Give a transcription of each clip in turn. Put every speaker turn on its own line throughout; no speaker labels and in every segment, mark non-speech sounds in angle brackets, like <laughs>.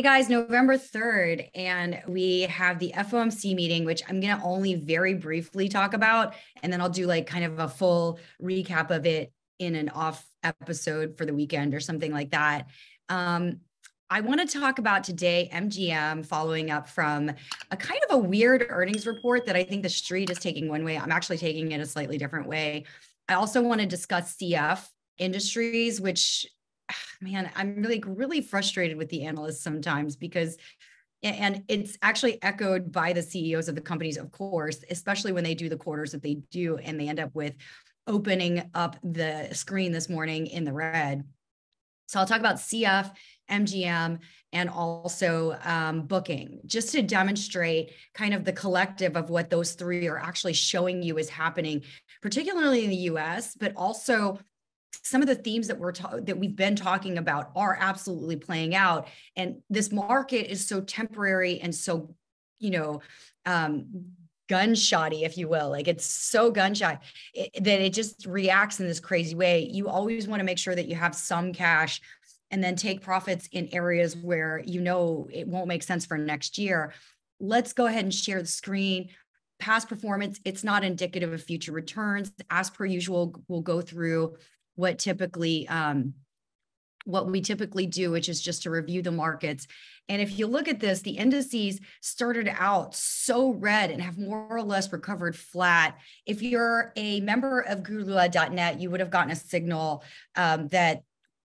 Hey guys, November 3rd, and we have the FOMC meeting, which I'm going to only very briefly talk about. And then I'll do like kind of a full recap of it in an off episode for the weekend or something like that. Um, I want to talk about today MGM following up from a kind of a weird earnings report that I think the street is taking one way. I'm actually taking it a slightly different way. I also want to discuss CF industries, which man, I'm really, really frustrated with the analysts sometimes because and it's actually echoed by the CEOs of the companies, of course, especially when they do the quarters that they do and they end up with opening up the screen this morning in the red. So I'll talk about CF, MGM, and also um, booking, just to demonstrate kind of the collective of what those three are actually showing you is happening, particularly in the US, but also some of the themes that we're ta- that we've been talking about are absolutely playing out. And this market is so temporary and so you know um gunshotty if you will like it's so gunshot it, that it just reacts in this crazy way. You always want to make sure that you have some cash and then take profits in areas where you know it won't make sense for next year. Let's go ahead and share the screen. Past performance it's not indicative of future returns. As per usual we'll go through what typically um, what we typically do, which is just to review the markets. And if you look at this, the indices started out so red and have more or less recovered flat. If you're a member of gurula.net, you would have gotten a signal um, that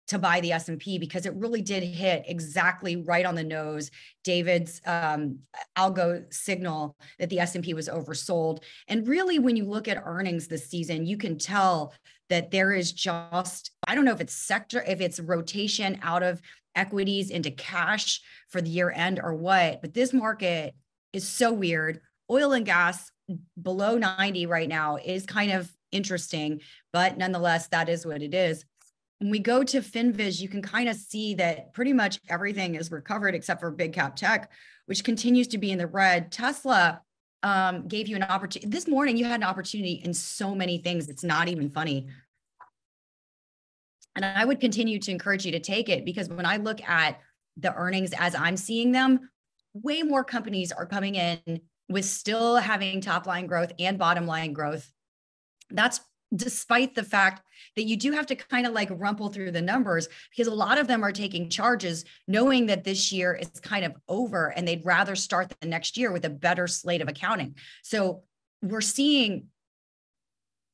to buy the S&P because it really did hit exactly right on the nose David's um, algo signal that the S&P was oversold. And really when you look at earnings this season, you can tell that there is just I don't know if it's sector if it's rotation out of equities into cash for the year end or what, but this market is so weird. Oil and gas below 90 right now is kind of interesting, but nonetheless that is what it is when we go to FinViz, you can kind of see that pretty much everything is recovered except for big cap tech, which continues to be in the red. Tesla um, gave you an opportunity. This morning, you had an opportunity in so many things. It's not even funny. And I would continue to encourage you to take it because when I look at the earnings as I'm seeing them, way more companies are coming in with still having top line growth and bottom line growth. That's despite the fact that you do have to kind of like rumple through the numbers because a lot of them are taking charges knowing that this year is kind of over and they'd rather start the next year with a better slate of accounting. So we're seeing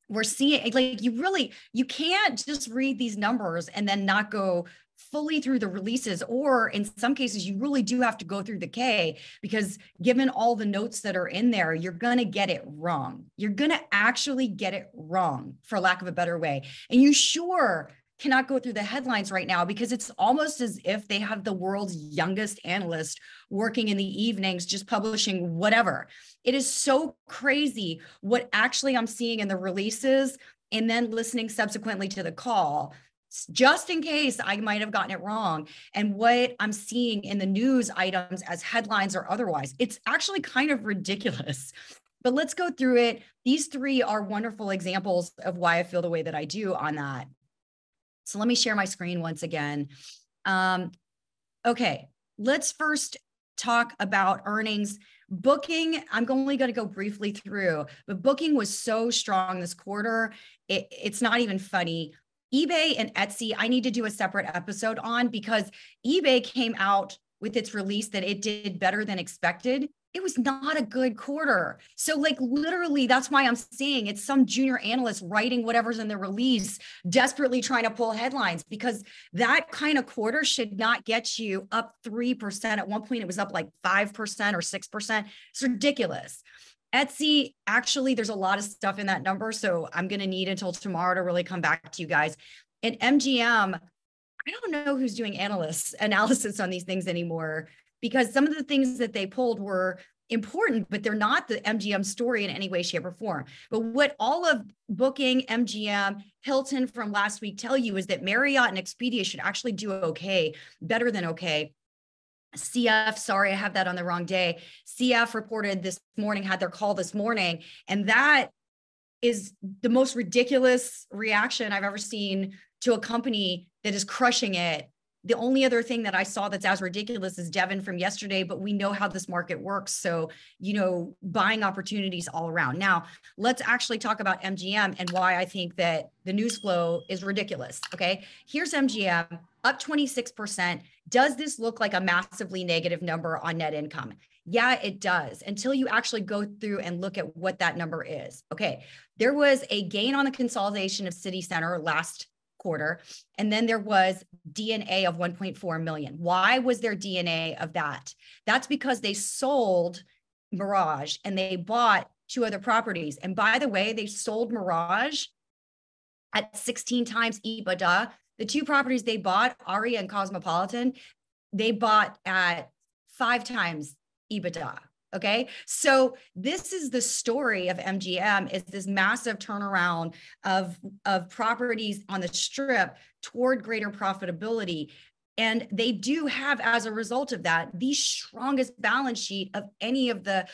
we're seeing like you really you can't just read these numbers and then not go fully through the releases, or in some cases, you really do have to go through the K because given all the notes that are in there, you're going to get it wrong. You're going to actually get it wrong, for lack of a better way. And you sure cannot go through the headlines right now because it's almost as if they have the world's youngest analyst working in the evenings, just publishing whatever. It is so crazy what actually I'm seeing in the releases and then listening subsequently to the call just in case I might have gotten it wrong. And what I'm seeing in the news items as headlines or otherwise, it's actually kind of ridiculous. But let's go through it. These three are wonderful examples of why I feel the way that I do on that. So let me share my screen once again. Um, okay, let's first talk about earnings. Booking, I'm only going to go briefly through, but booking was so strong this quarter. It, it's not even funny eBay and Etsy, I need to do a separate episode on because eBay came out with its release that it did better than expected. It was not a good quarter. So, like, literally, that's why I'm saying it's some junior analyst writing whatever's in the release, desperately trying to pull headlines because that kind of quarter should not get you up 3%. At one point, it was up like 5% or 6%. It's ridiculous. Etsy, actually, there's a lot of stuff in that number. So I'm going to need until tomorrow to really come back to you guys. And MGM, I don't know who's doing analysts analysis on these things anymore because some of the things that they pulled were important, but they're not the MGM story in any way, shape, or form. But what all of Booking, MGM, Hilton from last week tell you is that Marriott and Expedia should actually do okay, better than okay. CF, sorry, I have that on the wrong day. CF reported this morning, had their call this morning, and that is the most ridiculous reaction I've ever seen to a company that is crushing it the only other thing that I saw that's as ridiculous is Devon from yesterday, but we know how this market works. So, you know, buying opportunities all around. Now, let's actually talk about MGM and why I think that the news flow is ridiculous. Okay. Here's MGM up 26%. Does this look like a massively negative number on net income? Yeah, it does until you actually go through and look at what that number is. Okay. There was a gain on the consolidation of City Center last quarter. And then there was D&A of 1.4 million. Why was there D&A of that? That's because they sold Mirage and they bought two other properties. And by the way, they sold Mirage at 16 times EBITDA. The two properties they bought, Aria and Cosmopolitan, they bought at five times EBITDA. Okay. So this is the story of MGM is this massive turnaround of, of properties on the strip toward greater profitability. And they do have, as a result of that, the strongest balance sheet of any of the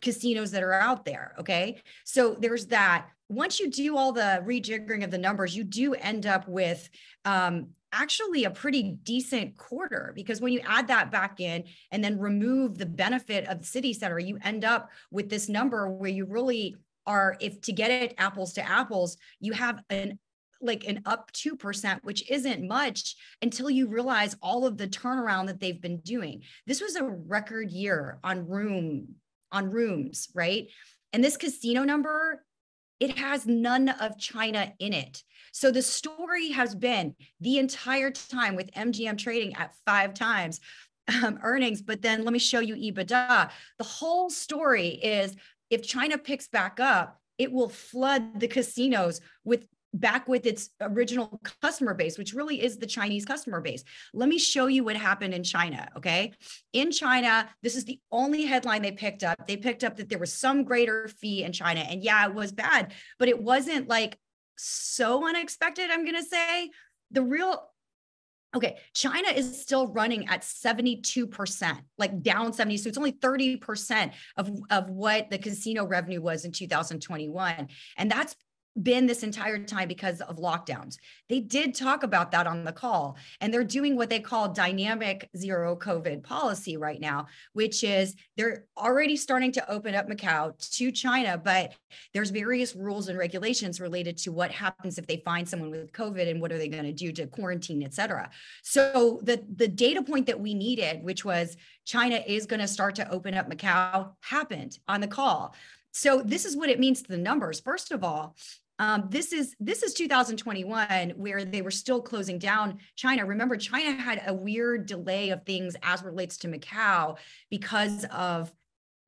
casinos that are out there. Okay. So there's that. Once you do all the rejiggering of the numbers, you do end up with um, actually a pretty decent quarter because when you add that back in and then remove the benefit of the city center, you end up with this number where you really are, if to get it apples to apples, you have an like an up 2%, which isn't much until you realize all of the turnaround that they've been doing. This was a record year on room on rooms, right? And this casino number, it has none of China in it. So the story has been the entire time with MGM trading at five times um, earnings. But then let me show you EBITDA. The whole story is if China picks back up, it will flood the casinos with back with its original customer base, which really is the Chinese customer base. Let me show you what happened in China. Okay. In China, this is the only headline they picked up. They picked up that there was some greater fee in China. And yeah, it was bad, but it wasn't like so unexpected, I'm going to say. The real Okay, China is still running at 72%, like down 70. So it's only 30% of, of what the casino revenue was in 2021. And that's been this entire time because of lockdowns. They did talk about that on the call, and they're doing what they call dynamic zero COVID policy right now, which is they're already starting to open up Macau to China, but there's various rules and regulations related to what happens if they find someone with COVID and what are they going to do to quarantine, et cetera. So the, the data point that we needed, which was China is going to start to open up Macau, happened on the call. So this is what it means to the numbers. First of all, um, this is this is 2021 where they were still closing down China. Remember, China had a weird delay of things as relates to Macau because of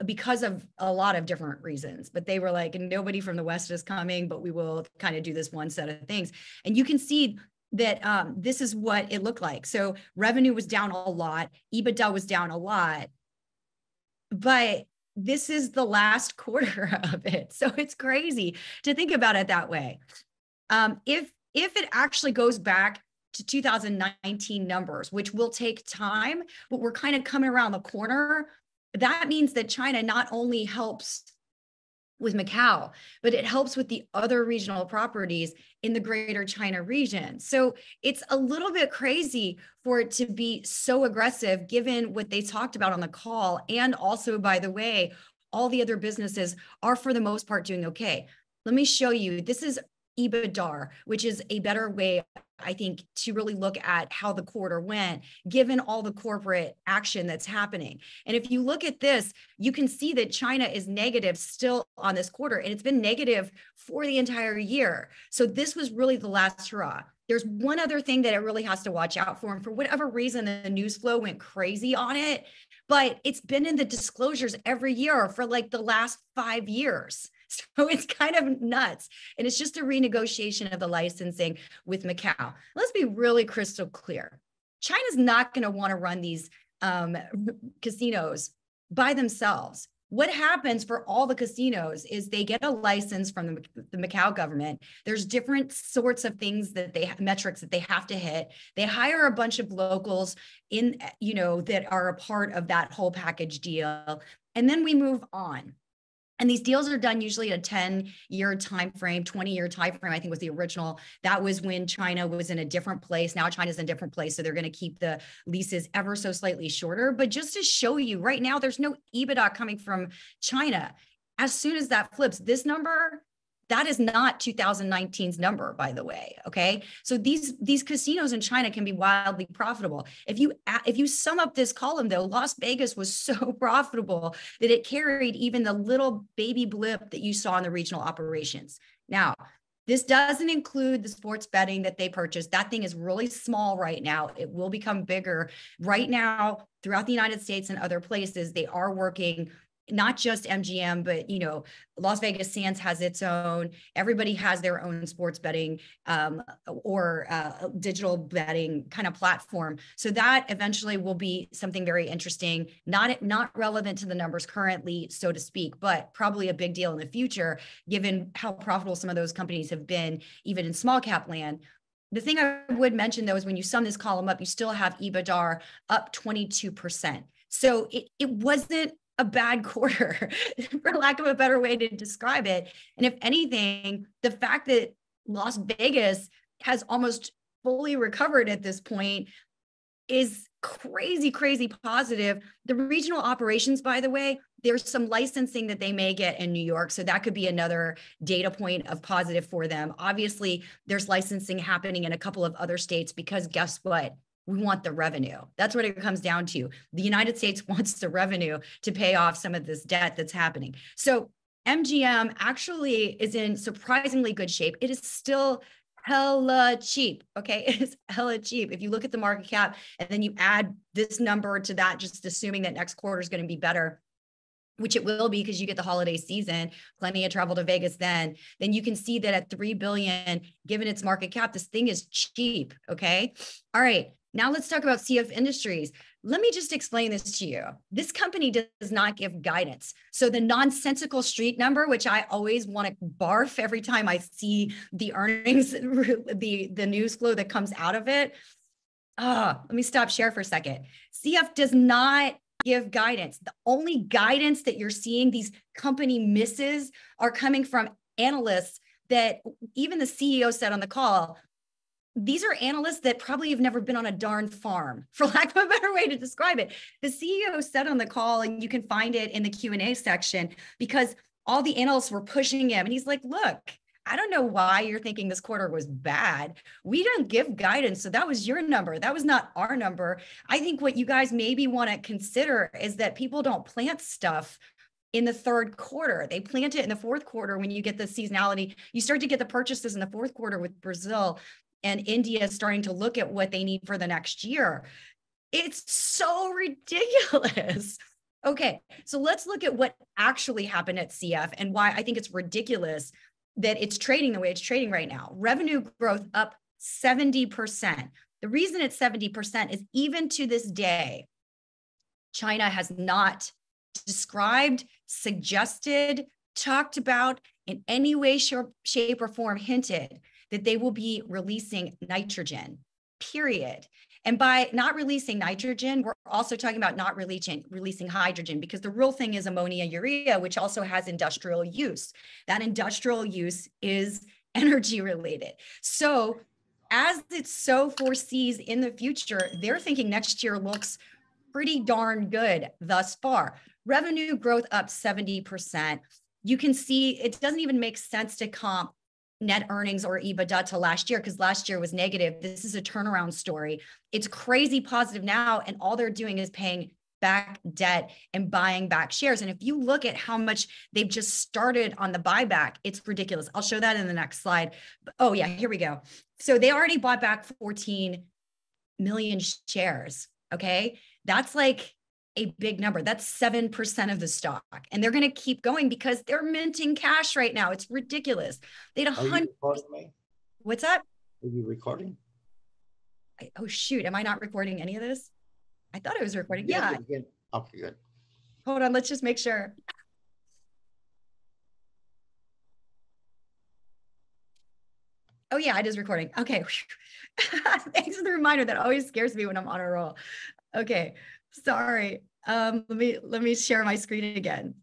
because of a lot of different reasons. But they were like, nobody from the West is coming, but we will kind of do this one set of things. And you can see that um, this is what it looked like. So revenue was down a lot, EBITDA was down a lot, but this is the last <laughs> quarter of it. So it's crazy to think about it that way. Um, if if it actually goes back to 2019 numbers, which will take time, but we're kind of coming around the corner, that means that China not only helps with Macau, but it helps with the other regional properties in the greater China region. So it's a little bit crazy for it to be so aggressive given what they talked about on the call. And also, by the way, all the other businesses are for the most part doing okay. Let me show you. This is EBITDAR, which is a better way, I think, to really look at how the quarter went, given all the corporate action that's happening. And if you look at this, you can see that China is negative still on this quarter, and it's been negative for the entire year. So this was really the last hurrah. There's one other thing that it really has to watch out for. And for whatever reason, the news flow went crazy on it, but it's been in the disclosures every year for like the last five years. <laughs> So it's kind of nuts. And it's just a renegotiation of the licensing with Macau. Let's be really crystal clear. China's not going to want to run these um, <laughs> casinos by themselves. What happens for all the casinos is they get a license from the, the Macau government. There's different sorts of things that they have, metrics that they have to hit. They hire a bunch of locals in, you know, that are a part of that whole package deal. And then we move on. And these deals are done usually a 10 year time frame 20 year time frame i think was the original. That was when china was in a different place. Now china's in a different place so they're going to keep the leases ever so slightly shorter. But just to show you right now there's no ebitda coming from china. As soon as that flips this number that is not 2019's number by the way okay so these these casinos in china can be wildly profitable if you if you sum up this column though las vegas was <laughs> so profitable that it carried even the little baby blip that you saw in the regional operations now this doesn't include the sports betting that they purchased. That thing is really small right now. It will become bigger. Right now, throughout the United States and other places, they are working not just MGM, but you know, Las Vegas Sands has its own. Everybody has their own sports betting um, or uh, digital betting kind of platform. So that eventually will be something very interesting. Not not relevant to the numbers currently, so to speak, but probably a big deal in the future, given how profitable some of those companies have been, even in small cap land. The thing I would mention though is when you sum this column up, you still have EBITDA up 22%. So it, it wasn't a bad <laughs> quarter, for lack of a better way to describe it. And if anything, the fact that Las Vegas has almost fully recovered at this point is crazy, crazy positive. The regional operations, by the way, there's some licensing that they may get in New York. So that could be another data point of positive for them. Obviously, there's licensing happening in a couple of other states because guess what? We want the revenue. That's what it comes down to. The United States <laughs> wants the revenue to pay off some of this debt that's happening. So MGM actually is in surprisingly good shape. It is still hella cheap. Okay. <laughs> It is hella cheap. If you look at the market cap and then you add this number to that, just assuming that next quarter is going to be better, which it will be because you get the holiday season, plenty of travel to Vegas then, then you can see that at 3 billion, given its market cap, this thing is cheap. Okay. All right. Now let's talk about CF Industries. Let me just explain this to you. This company does not give guidance. So the nonsensical street number, which I always want to barf every time I see the earnings, <laughs> the, the news flow that comes out of it. Ah, oh, let me stop share for a second. CF does not give guidance. The only guidance that you're seeing these company misses are coming from analysts that even the CEO said on the call, these are analysts that probably have never been on a darn farm <laughs> for lack of a better way to describe it. The ceo said on the call and you can find it in the q&a section because all the analysts were pushing him and he's like look i don't know why you're thinking this quarter was bad. We don't give guidance so that was your number. That was not our number. I think what you guys maybe want to consider is that people don't plant stuff in the third quarter. They plant it in the fourth quarter when you get the seasonality. You start to get the purchases in the fourth quarter with Brazil and India is starting to look at what they need for the next year. It's so ridiculous. <laughs> Okay, so let's look at what actually happened at CF and why I think it's ridiculous that it's trading the way it's trading right now. Revenue growth up 70%. The reason it's 70% is even to this day, China has not described, suggested, talked about in any way, shape, or form, hinted that they will be releasing nitrogen, period. And by not releasing nitrogen, we're also talking about not releasing, releasing hydrogen because the real thing is ammonia urea, which also has industrial use. That industrial use is <laughs> energy related. So as it so foresees in the future, they're thinking next year looks pretty darn good thus far. Revenue growth up 70%. You can see it doesn't even make sense to comp net earnings or EBITDA to last year because last year was negative. This is a turnaround story. It's crazy positive now, and all they're doing is paying back debt and buying back shares. And if you look at how much they've just started on the buyback, it's ridiculous. I'll show that in the next slide. Oh, yeah, here we go. So they already bought back 14 million shares. Okay. That's like a big number. That's 7% of the stock. And they're going to keep going because they're minting cash right now. It's ridiculous. They had a hundred. What's that?
Are you recording?
I, oh, shoot. Am I not recording any of this? I thought I was recording. Yeah.
yeah. Okay, good.
Hold on. Let's just make sure. Oh, yeah, it is recording. Okay. <laughs> Thanks for the reminder. That always scares me when I'm on a roll. Okay. Sorry. Um, let me let me share my screen again.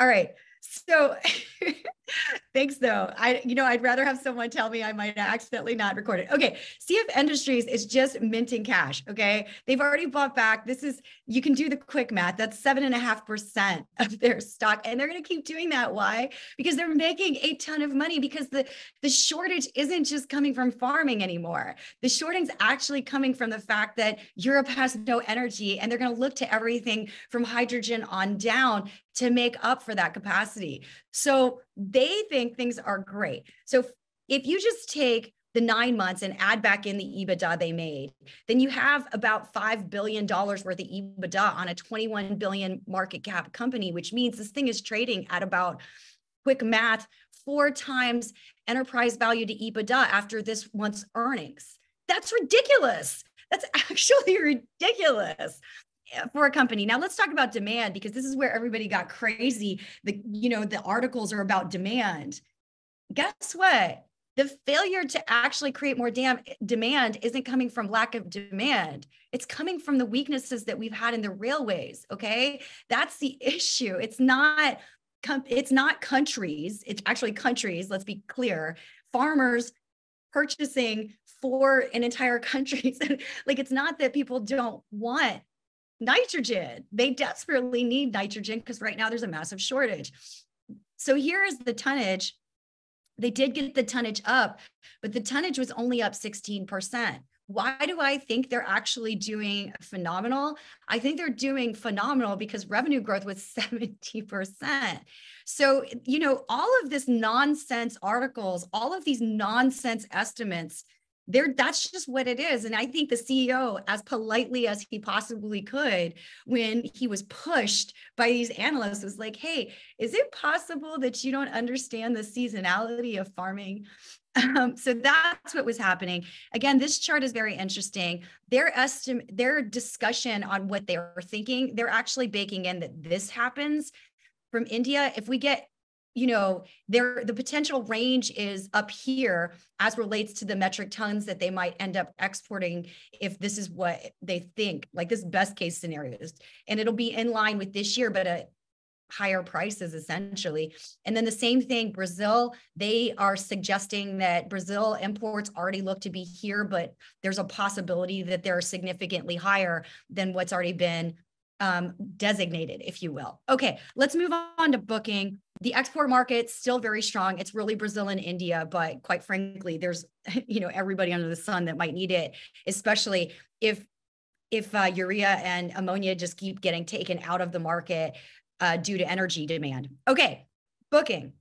All right. So <laughs> <laughs> thanks though. I, you know, I'd rather have someone tell me I might accidentally not record it. Okay. CF Industries is just minting cash. Okay. They've already bought back. This is, you can do the quick math. That's seven and a half percent <laughs> of their stock. And they're going to keep doing that. Why? Because they're making a ton of money because the, the shortage isn't just coming from farming anymore. The shortage actually coming from the fact that Europe has no energy and they're going to look to everything from hydrogen on down to make up for that capacity. So they think things are great. So if you just take the nine months and add back in the EBITDA they made, then you have about $5 billion worth of EBITDA on a 21 billion market cap company, which means this thing is trading at about quick math, four times enterprise value to EBITDA after this month's earnings. That's ridiculous. That's <laughs> actually ridiculous Uh, for a company. Now let's talk about demand because this is where everybody got crazy. The you know the articles are about demand. Guess what? The failure to actually create more dam- demand isn't coming from lack of demand. It's coming from the weaknesses that we've had in the railways. Okay, that's the <laughs> issue. It's not. It's not countries. It's actually countries. Let's be clear. Farmers purchasing for an entire <laughs> country. like it's not that people don't want nitrogen. They desperately need nitrogen because right now there's a massive shortage. So here is the tonnage. They did get the tonnage up, but the tonnage was only up 16%. Why do I think they're actually doing phenomenal? I think they're doing phenomenal because revenue growth was <laughs> 70%. So, you know, all of this nonsense articles, all of these nonsense estimates there that's just what it is. And i think the ceo as politely as he possibly could when he was pushed by these analysts was like hey is it possible that you don't understand the seasonality of farming? <laughs> Um, so that's what was happening. Again this chart is very interesting. Their estimate their discussion on what they were thinking they're actually baking in that this happens from india. If we get you know there the potential range is up here as relates to the metric tons that they might end up exporting if this is what they think like this best case scenarios and it'll be in line with this year but at higher prices essentially and then the same thing brazil they are suggesting that brazil imports already look to be here but there's a possibility that they're significantly higher than what's already been um, designated, if you will. Okay, let's move on to booking. The export market's still very strong. It's really Brazil and India, but quite frankly, there's <laughs> you know everybody under the sun that might need it, especially if if uh, urea and ammonia just keep getting taken out of the market uh, due to energy demand. Okay, booking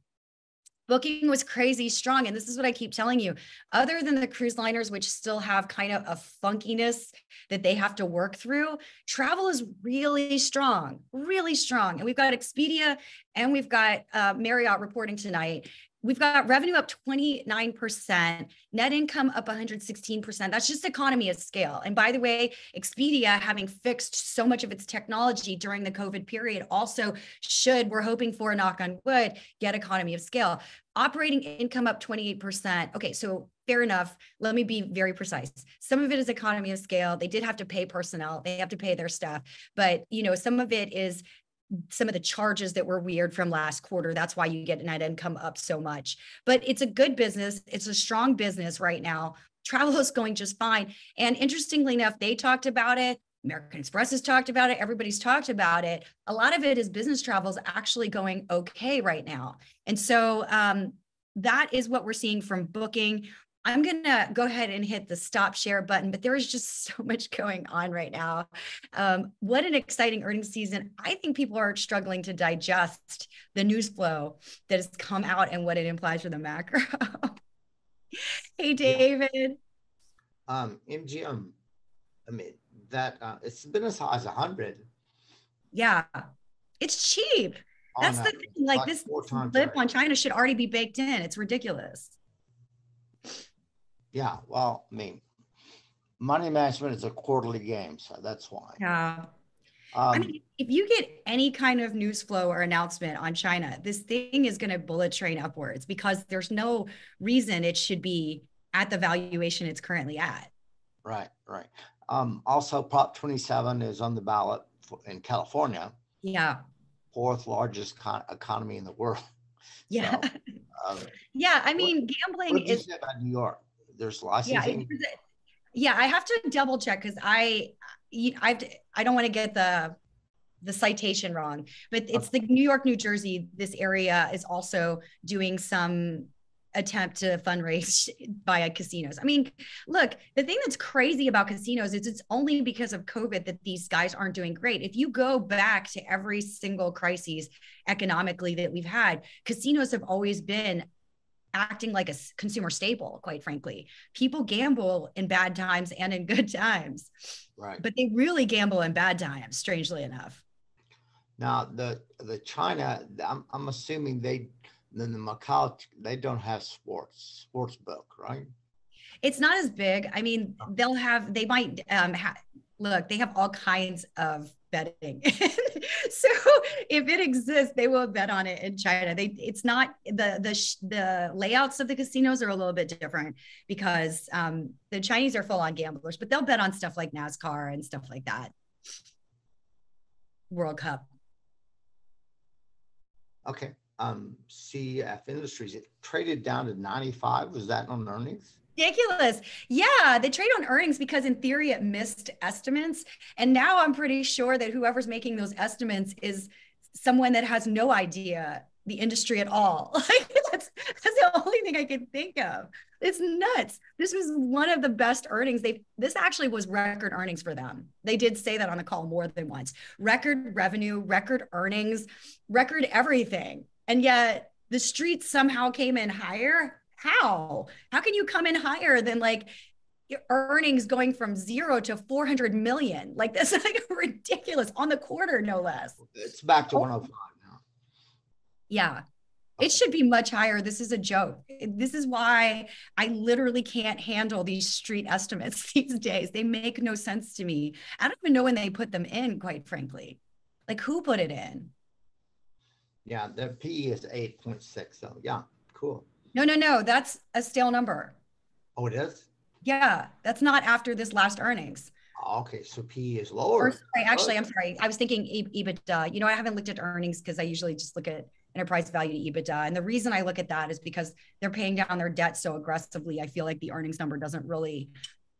booking was crazy strong and this is what i keep telling you. Other than the cruise liners which still have kind of a funkiness that they have to work through travel is really strong really strong. And we've got expedia and we've got uh, marriott reporting tonight We've got revenue up 29%, net income up 116%. That's just economy of scale. And by the way, Expedia, having fixed so much of its technology during the COVID period, also should, we're hoping for a knock on wood, get economy of scale. Operating income up 28%. Okay, so fair enough. Let me be very precise. Some of it is economy of scale. They did have to pay personnel, they have to pay their staff, but you know, some of it is some of the charges that were weird from last quarter. That's why you get net income up so much. But it's a good business. It's a strong business right now. Travel is going just fine. And interestingly enough, they talked about it. American Express has talked about it. Everybody's talked about it. A lot of it is business travel is actually going okay right now. And so um, that is what we're seeing from booking. I'm going to go ahead and hit the stop share button, but there is just <laughs> so much going on right now. Um, what an exciting earnings season. I think people are struggling to digest the news flow that has come out and what it implies for the macro. <laughs> hey, David.
Um, MGM, I mean, that uh, it's been as high as 100.
Yeah, it's cheap. That's the thing. Like this flip on China should already be baked in. It's ridiculous.
Yeah, well, I mean, money management is a quarterly game, so that's why.
Yeah. Um, I mean, if you get any kind of news flow or announcement on China, this thing is going to bullet train upwards because there's no reason it should be at the valuation it's currently at.
Right, right. Um, also, Prop 27 is on the ballot for, in California.
Yeah.
fourth largest con- economy in the world. <laughs>
Yeah.
So, <laughs> um,
yeah. I mean,
what
gambling
you
is
about New York? There's
yeah,
licensing.
it- yeah, I have to double check because I, I've, I don't want to get the, the citation wrong, but it's the New York, New Jersey. This area is also doing some attempt to fundraise <laughs> via casinos. I mean, look, the thing that's crazy about casinos is it's only because of COVID that these guys aren't doing great. If you go back to every single crisis economically that we've had, casinos have always been acting like a consumer staple, quite frankly. People gamble in bad times and in good times,
right.
but they really gamble in bad times, strangely enough.
Now the the China, I'm I'm assuming they then the Macau they don't have sports sports book, right?
It's not as big. I mean, they'll have, they might um, ha- look, they have all kinds of betting. <laughs> so if it exists, they will bet on it in China. They, it's not the the the layouts of the casinos are a little bit different because um, the Chinese are full on gamblers, but they'll bet on stuff like NASCAR and stuff like that. World Cup.
Okay. Um, CF Industries it traded down to 95. Was that on earnings?
Ridiculous. Yeah, they trade on earnings because in theory it missed estimates. And now I'm pretty sure that whoever's making those estimates is someone that has no idea the industry at all. <laughs> Like that's that's the only thing I can think of. It's nuts. This was one of the best earnings. They this actually was record earnings for them. They did say that on the call more than once. Record revenue, record earnings, record everything. And yet the streets somehow came in higher how? How can you come in higher than like your earnings going from zero to 400 million? Like that's <laughs> like ridiculous on the quarter no less.
It's back to
Oh.
105 now.
yeah. It should be much higher. This is a joke. This is why i literally can't handle these street estimates <laughs> these days. They make no sense to me. I don't even know when they put them in quite frankly. Like who put it in?
Yeah, the PE is 8.6. So yeah, cool.
No no no that's a stale number
Oh, it is?
yeah that's not after this last earnings
Oh, Okay, so PE is
Or
lower.
sorry, actually, I'm oh. sorry. I was thinking EBITDA. You know, I haven't looked at earnings because I usually just look at enterprise value to EBITDA. And the reason I look at that is because they're paying down their debt so aggressively. I feel like the earnings number doesn't really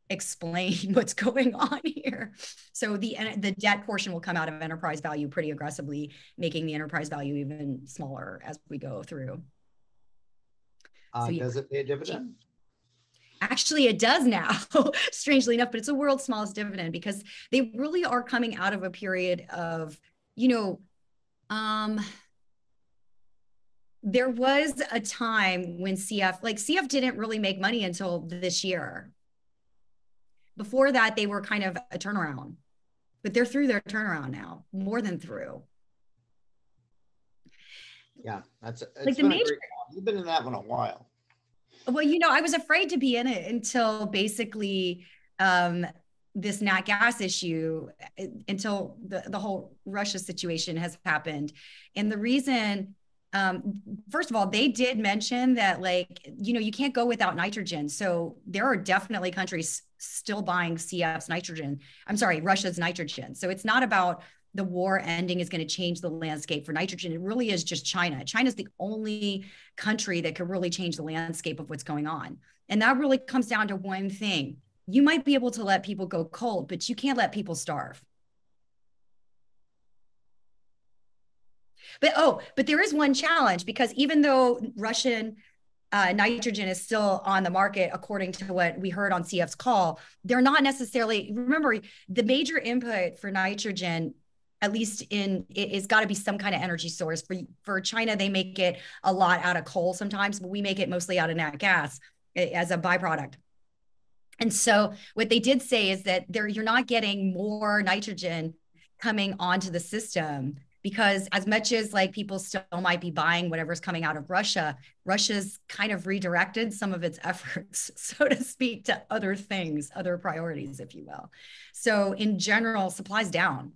explain <laughs> what's going on here. So the the debt portion will come out of enterprise value pretty aggressively, making the enterprise value even smaller as we go through.
Uh,
so you-
does it pay a dividend?
Actually, it does now, <laughs> strangely enough, but it's the world's smallest dividend because they really are coming out of a period of, you know, um, there was a time when CF, like CF didn't really make money until this year. Before that, they were kind of a turnaround, but they're through their turnaround now, more than through.
Yeah, that's it's
Like the major-.
You've been in that one a while.
Well, you know, I was afraid to be in it until basically um, this nat gas issue, until the, the whole Russia situation has happened. And the reason, um, first of all, they did mention that, like, you know, you can't go without nitrogen. So there are definitely countries still buying CF's nitrogen. I'm sorry, Russia's nitrogen. So it's not about the war ending is going to change the landscape for nitrogen. It really is just China. China's the only country that could really change the landscape of what's going on. And that really comes down to one thing. You might be able to let people go cold, but you can't let people starve. But oh, but there is one challenge because even though Russian uh, nitrogen is still on the market, according to what we heard on CF's call, they're not necessarily. Remember, the major input for nitrogen at least in it, has got to be some kind of energy source. For for China they make it a lot out of coal sometimes but we make it mostly out of nat gas as a byproduct. And so what they did say is that there you're not getting more nitrogen coming onto the system because as much as like people still might be buying whatever's coming out of Russia Russia's kind of redirected some of its <laughs> efforts so to speak to other things other priorities if you will. So in general supplies down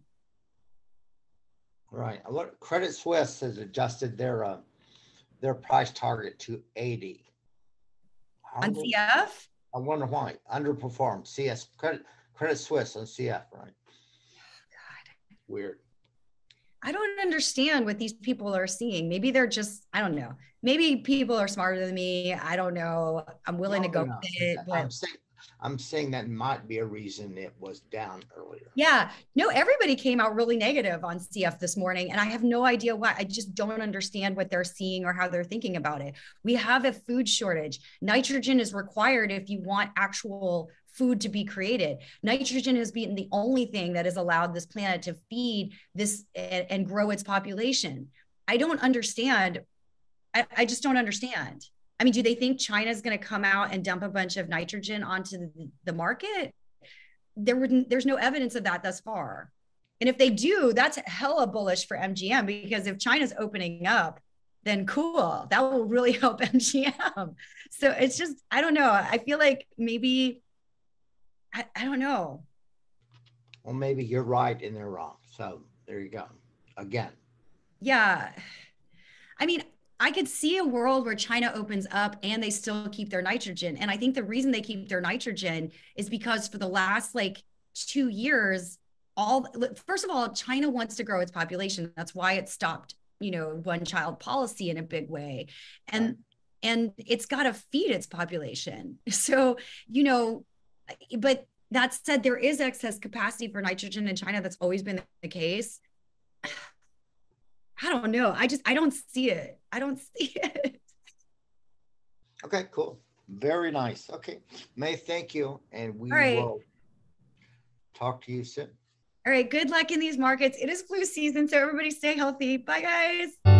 Right. I What Credit Suisse has adjusted their uh, their price target to 80. I
on CF
I wonder why. Underperformed. CS Credit Credit Suisse on CF, right?
God.
Weird.
I don't understand what these people are seeing. Maybe they're just, I don't know. Maybe people are smarter than me. I don't know. I'm willing
No,
to go
no,
with it.
I'm saying, I'm saying that might be a reason it was down earlier.
yeah, no, everybody came out really negative on CF this morning. And I have no idea why. I just don't understand what they're seeing or how they're thinking about it. We have a food shortage. Nitrogen is required if you want actual food to be created. Nitrogen has been the only thing that has allowed this planet to feed this and, grow its population. I don't understand. I, I just don't understand. I mean, do they think China's going to come out and dump a bunch of nitrogen onto the, the market? There would there's no evidence of that thus far. And if they do, that's hella bullish for MGM because if China's opening up, then cool. That will really <laughs> help MGM. So it's just, I don't know. I feel like maybe, I, I don't know.
Well, maybe you're right and they're wrong. So there you go. Again,
Yeah. I mean, I could see a world where China opens up and they still keep their nitrogen. And I think the reason they keep their nitrogen is because for the last like two years, all first of all, China wants to grow its population. That's why it stopped, you know, one child policy in a big way. And and it's got to feed its population. <laughs> So, you know, but that said, there is excess capacity for nitrogen in China. That's always been the case. I don't know. I just I don't see it. I don't <laughs> see it.
okay, cool. Very nice. Okay. May, thank you. And we
right.
will talk to you soon.
All right. Good luck in these markets. It is flu season, so everybody stay healthy. Bye, guys.